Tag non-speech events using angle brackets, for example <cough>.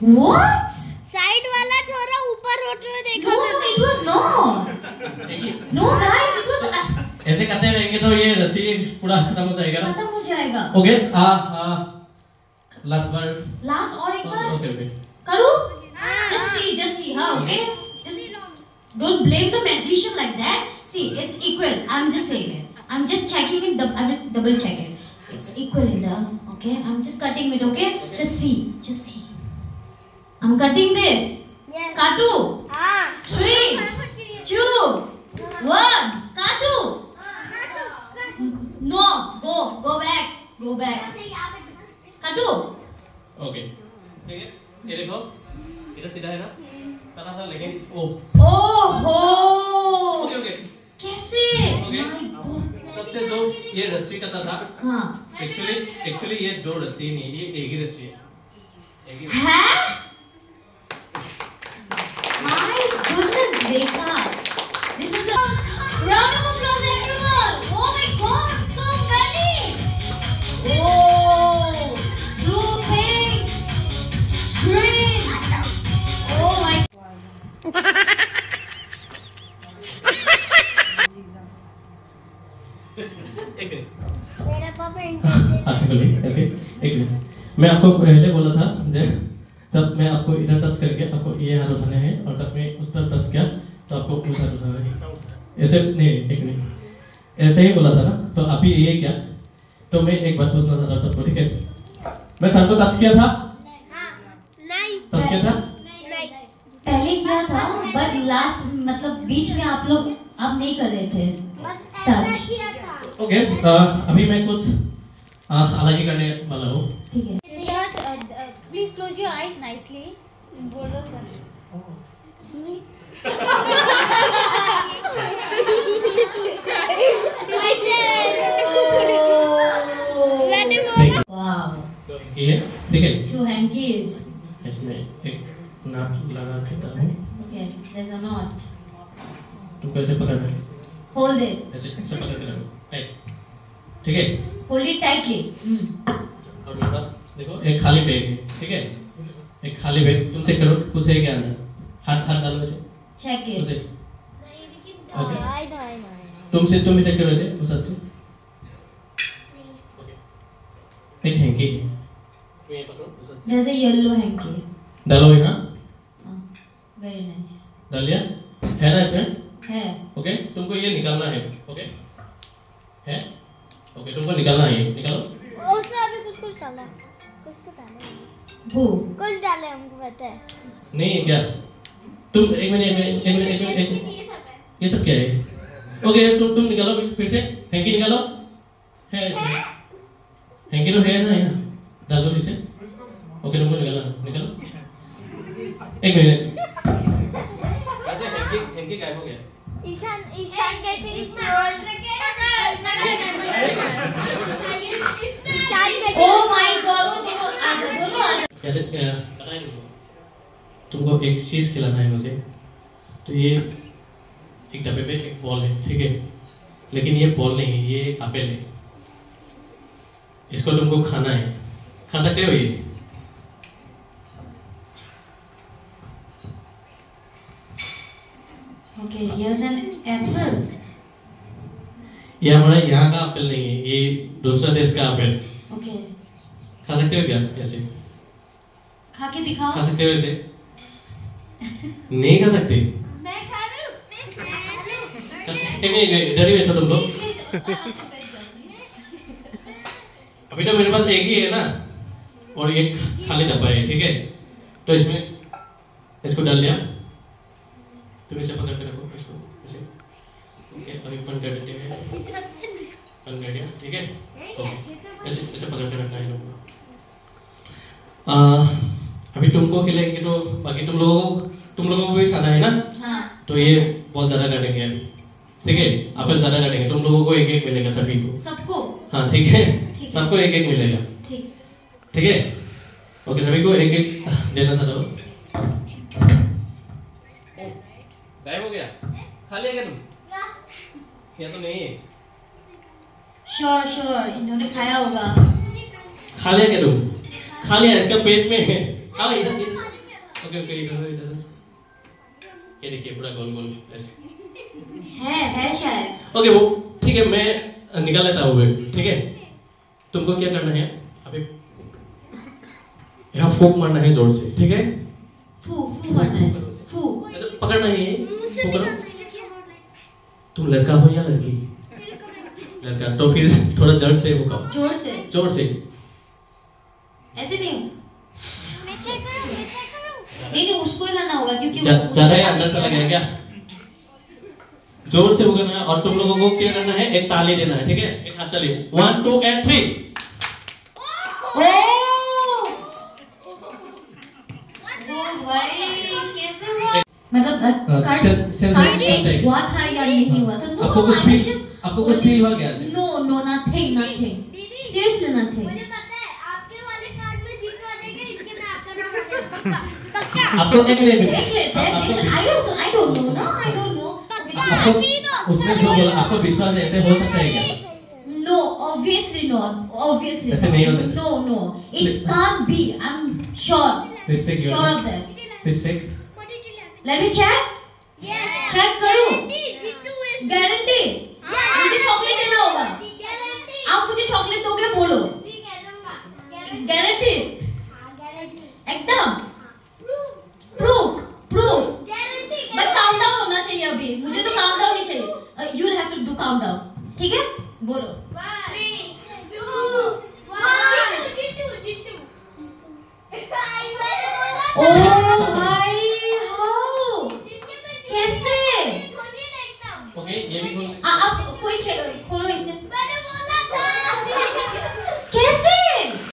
What? Side वाला छोरा ऊपर उठ रहा देखा No, no, it was not. No, guys, it was. uh, ऐसे करते रहेंगे तो ये रस्सी पूरा खत्म हो जाएगा ना खत्म हो जाएगा. ओके आ आ लास्ट बार Last और एक बार. ओके ओके करूँ? Just see, just see, huh? Okay. Just don't blame the magician like that. See, it's equal. I'm just saying it. I'm just checking it. dou- I will double check it. It's equal in the. Okay. I'm just cutting it. Okay. Just see. Just see. I'm cutting this. Yes. Katu. हाँ Three, two, one. Katu. No. Go. Go back. Go back. Katu. Okay ठीक है ये देखो इधर सीधा है ना करना था लेकिन ओह ओहो ओके ओके कैसे Okay. My God. सबसे जो ये रस्सी कटा था हाँ एक्चुअली एक्चुअली ये दो रस्सी नहीं ये एक ही रस्सी है एक ही है My goodness देखा। This is the round of applause everyone. Oh my God so many. Oh blue pink green. Oh my एक मेरा पापा <laughs> हाँ इंटरेस्टेड बोलिए ओके एक मैं आपको पहले बोला था जब जब मैं आपको इधर टच करके आपको ये हाथ उठाने हैं और सब मैं उस तरफ़ टच किया तो आपको उठाना है? ऐसे नहीं एक मिनट ऐसे ही बोला था ना? तो अभी ये क्या? तो मैं एक बात पूछना चाहता हूँ सबको ठीक है? मैं सर को टच किया था? हाँ टच किया था? पहले किया था बट लास्ट मतलब बीच में आप लोग आप नहीं कर रहे थे। किया था ओके अभी मैं कुछ अलग ही करने वाला हूँ। ठीक है. बोलो मैंने ठीक है Wow. तो ये ठीक है। Two hankies. इसमें एक नाट लगा Okay, there's a knot. तुमको ऐसे पकड़ना है. ऐसे ऐसे पकड़ के रखो राइट ठीक है? It tightly. Mm. और मेरे पास देखो एक खाली बैग है। ठीक है? एक खाली बैग तुम चेक करो कुछ है क्या अंदर। हाथ हाथ डालो ऐसे Check कुछ it. है okay I know I know तुम से तुम चेक करो ऐसे उस हाथ से एक हैंकी है तुम ये पकड़ो उस से। There's a yellow डालो यहाँ very nice. डाल दिया है ना इसमें है ओके तुमको ये निकालना है ओके है ओके तुमको निकालना है ये निकालो उसमें अभी कुछ कुछ डाला। कुछ तो डाले। Who? कुछ डाले हमको पता है। नहीं है क्या? तुम एक मिनट एक मिनट एक मिनट एक मिनट ये सब क्या है? ओके तुम तुम निकालो फिर से। हैंकी निकालो। है। हैंकी तो है ना यहाँ डाल दो इसे ओके तुमको निकालना निकालो। एक मिनट। वैसे हैंकी हैंकी गायब हो गया। ईशान ईशान कहते getting Ishaan getting Oh my God! वो दोनों आ जाओ दोनों आ जाओ. पता है तुमको एक चीज़ खिलाना है मुझे। तो ये एक डब्बे पे एक बॉल है ठीक है? लेकिन ये बॉल नहीं है ये एप्पल है। इसको तुमको खाना है। खा सकते हो ये? Okay, here's an apple. ये हमारा यहाँ का एप्पल नहीं है ये दूसरा देश का एप्पल Okay. खा सकते हो क्या ऐसे? खा के दिखाओ. खा सकते हो ऐसे? नहीं खा सकते। मैं खा रही हूँ मैं खा रही हूँ। एक मिनट इधर ही बैठो तुम लोग। Uh, अभी तो मेरे पास एक ही है ना और एक खाली डब्बा है ठीक है? तो इसमें इसको डाल दिया। तुम इसे पकड़ के रखो इसको ऐसे ओके अभी बंद कर देते हैं। बंद कर दिया ठीक है? ओके ऐसे ऐसे पकड़ के रखना है लोगों को तुमको खिलाएँगे तो बाकी तुम लोगों को तुम लोगों को भी खाना है ना? हाँ. तो ये बहुत ज़्यादा काटेंगे अभी। ठीक है? एप्पल ज़्यादा काटेंगे तुम लोगों को एक एक मिलेगा सभी को। सबको. हाँ ठीक है? सबको एक एक मिलेगा। ठीक. ठीक है? ओके सभी को एक एक देना चाहता हूँ। गायब हो गया? खा लिया क्या तुम? या तो नहीं है। Sure, sure. इन्होंने खाया होगा. खा लिया क्या तुम? खा लिया इसका पेट में है। हाँ इधर इधर। ओके ओके इधर इधर ये देखिए पूरा गोल गोल ऐसे। है है शायद। ओके वो ठीक है मैं निकाल लेता हूँ वेट ठीक है? तुमको क्या करना है? अभी यहाँ फूक मारना है ज़ोर से ठीक है? फू फू मारना है फू। ऐसे पकड़ना है तुम लड़का हो या लड़की? लड़का तो फिर थोड़ा जड़ से फूकाओ ज़ोर से। ज़ोर से। ऐसे नहीं नहीं नहीं उसको ही होगा क्योंकि ज़्यादा ही अंदर से लगेगा क्या? ज़ोर से फूकना है और तुम लोगों को क्या करना है? एक ताली देना है ठीक है? एक हाथ ताली। वन टू एंड थ्री ओ! वो भाई कैसे हुआ? मतलब हाँ, सें- कर- सें- हुआ था या नहीं हुआ था? नो आपको कुछ फील हुआ क्या ऐसे no no nothing nothing seriously nothing मुझे पता है आपके वाले कार्ड में जीत वाले के इसके में एक मिनट देख लेते हैं देख लेते I don't I don't know ना आई डोंट नो आपको उसने जो बोला आपको विश्वास है ऐसे हो सकता है क्या No, obviously not. Obviously ऐसे नहीं हो सकता। No, no. It can't be. I'm sure. Let's check your- Sure of that. Please check. Let me check. Yes Check करूँ. है Guarantee. मुझे चॉकलेट देना होगा. गारंटी आप मुझे चॉकलेट दोगे बोलो. ठीक है दूँगा Guarantee. हाँ गारंटी एकदम. Proof Proof. Proof. Guarantee but countdown होना चाहिए अभी. मुझे तो काउंटडाउन नहीं चाहिए. Uh, you'll have to do countdown. ठीक है? बोलो. Three, two,